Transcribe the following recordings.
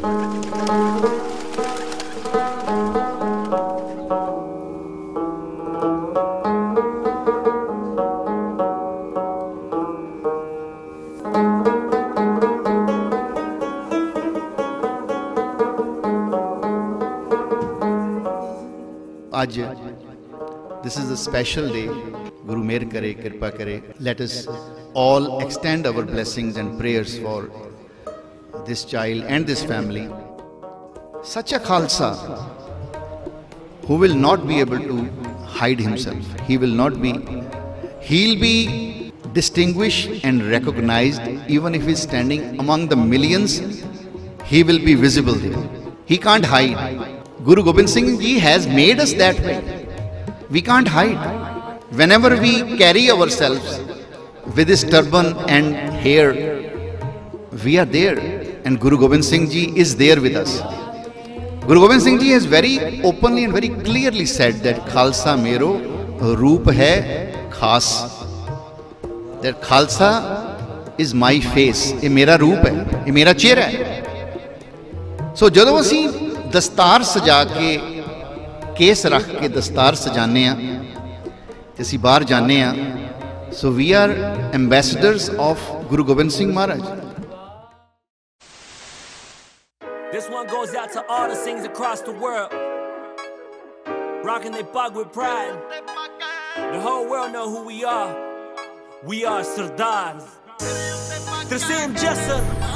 आज this is a special day गुरु मेहर करे कृपा करे let us all extend our blessings and prayers for this child and this family such a khalsa who will not be able to hide himself he will not be he'll be distinguished and recognized even if he's standing among the millions he will be visible there he can't hide Guru Gobind Singh Ji has made us that way. We can't hide. Whenever we carry ourselves with this turban and hair, we are there. And Guru Gobind Singh Ji is there with us. Guru Gobind Singh Ji has very openly and very clearly said that Khalsa Mero Roop hai khas. That Khalsa is my face. ਇਹ ਮੇਰਾ ਰੂਪ ਹੈ ਇਹ ਮੇਰਾ ਚਿਹਰਾ ਹੈ ਸੋ ਜਦੋਂ ਅਸੀਂ ਦਸਤਾਰ ਸਜਾ ਕੇ ਕੇਸ ਰੱਖ ਕੇ ਦਸਤਾਰ ਸਜਾਨੇ ਆ ਤੇ ਅਸੀਂ ਬਾਹਰ ਜਾਣੇ ਆ so we are ambassadors of Guru Gobind Singh Maharaj This one goes out to all the sings across the world. Rocking they bug with pride. The whole world know who we are. We are Sardars. Terceiro Jessa.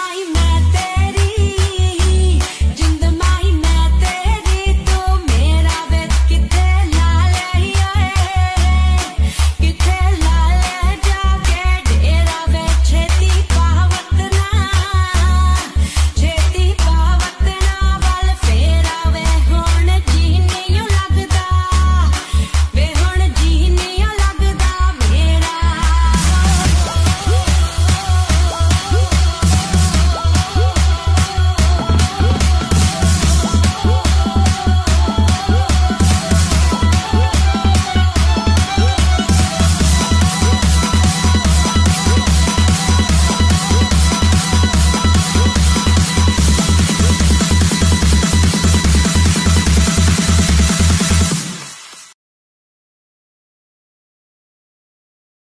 my man.